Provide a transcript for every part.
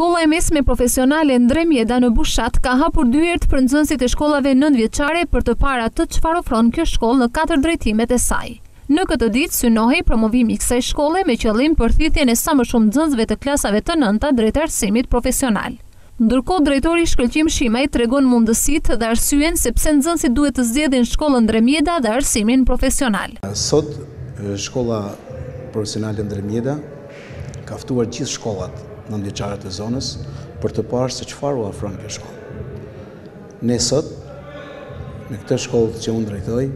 Shkolla e Mesme Profesionale Ndre Mjeda në Bushat ka hapur dyert për nxënësit e shkollave nëntëvjeçare për të parë atë çfarë ofron kjo shkollë në katër drejtimet e saj. Në këtë ditë synohej promovimi i kësaj shkolle me qëllim përthithjen e sa më shumë nxënësve të klasave të nënta drejt arsimit profesional. Ndërkohë drejtori Shkëlqim Shimaj tregon mundësitë dhe arsyen se pse nxënësit duhet të zgjedhin shkollën Ndre Mjeda dhe arsimin profesional. Sot shkolla profesionale Ndre Mjeda ka ftuar gjithë shkollat nëntëvjeçare të zonës për të parë se çfarë u ofron kjo shkollë. Ne sot në këtë shkollë që unë drejtoj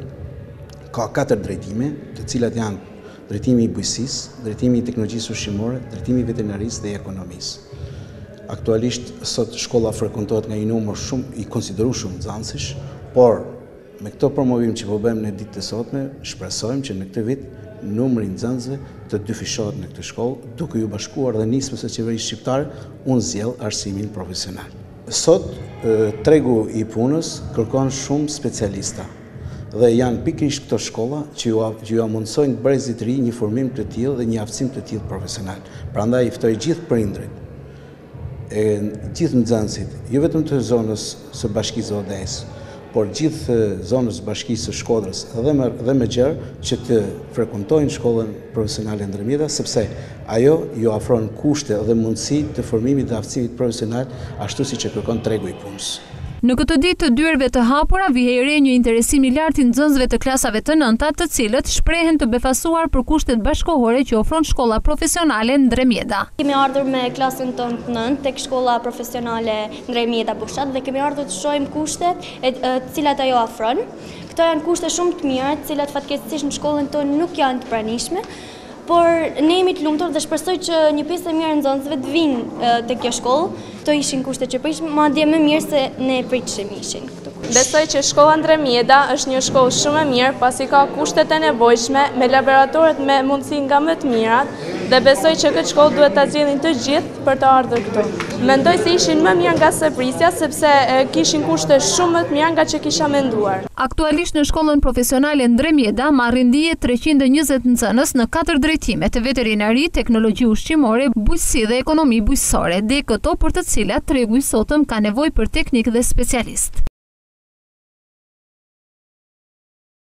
ka katër drejtime, të cilat janë Drejtimi i Bujqësisë, Drejtimi i Teknologjisë Ushqimore, Drejtimi i Veterinarisë dhe i Ekonomisë. Aktualisht sot shkolla frekuentohet nga një numër shumë i konsiderueshëm nxënësish, por me këtë promovim që po bëjmë në ditët e sotme, shpresojmë që në këtë vit numri i nxënësve të dyfishohet në këtë shkollë, duke iu bashkuar dhe nismës së Qeverisë shqiptare Unë zgjedh arsimin profesional. Sot tregu i punës kërkon shumë specialista. Dhe janë pikërisht këto shkolla që iu mundësojnë brezit të ri një formim të tillë dhe një aftësim të tillë profesional. Prandaj i ftoj gjithë prindërit e gjithë nxënësit, jo vetëm të zonës së bashkisë Vau i Dejës, por gjithë zonës bashkisë së Shkodrës dhe me, dhe më gjerë që të frekuntojnë shkollën profesionale Ndre Mjeda, sepse Ajo ju afron kushte dhe mundësi të formimit dhe aftësimit profesional ashtu siç e kërkon tregu i punës. Në këtë Ditë të Dyerve të Hapura vihej re një interesim i lartë i nxënësve të klasave të nënta, të cilët shprehen të befasuar për kushtet bashkëkohore që ofron Shkolla Profesionale Ndre Mjeda. Kemi ardhur me klasën tonë të nëntë tek Shkolla Profesionale Ndre Mjeda Bushat dhe kemi ardhur të shohim kushtet të cilat ajo ofron. Këto janë kushte shumë të mira, të cilat fatkeqësisht në shkollën tonë nuk janë të pranishme. Por ne jemi të lumtur dhe shpresoj që një pjesë e mirë e nxënësve të vijnë tek kjo shkollë. Këto ishin kushtet që prisnim, madje më mirë se ne prisnim ishin këto kushte. Besoj që shkolla Ndre Mjeda është një shkollë shumë e mirë pasi ka kushtet e nevojshme me laboratorët me mundësi nga më të mirat dhe besoj që këtë shkollë duhet ta zgjedhin të gjithë për të ardhur këtu. Mendoj se ishin më mirë nga se prisja sepse kishin kushte shumë më të mira nga që kisha menduar. Aktualisht në shkollën profesionale Ndre Mjeda marrin dije treqind e njëzet nxënës në katër drejtimet, Veterinari, Teknologji Ushqimore, Bujqësi dhe Ekonomi Bujqësore, degë këto për të cilat tregu i sotëm ka nevojë për teknikë dhe specialistë.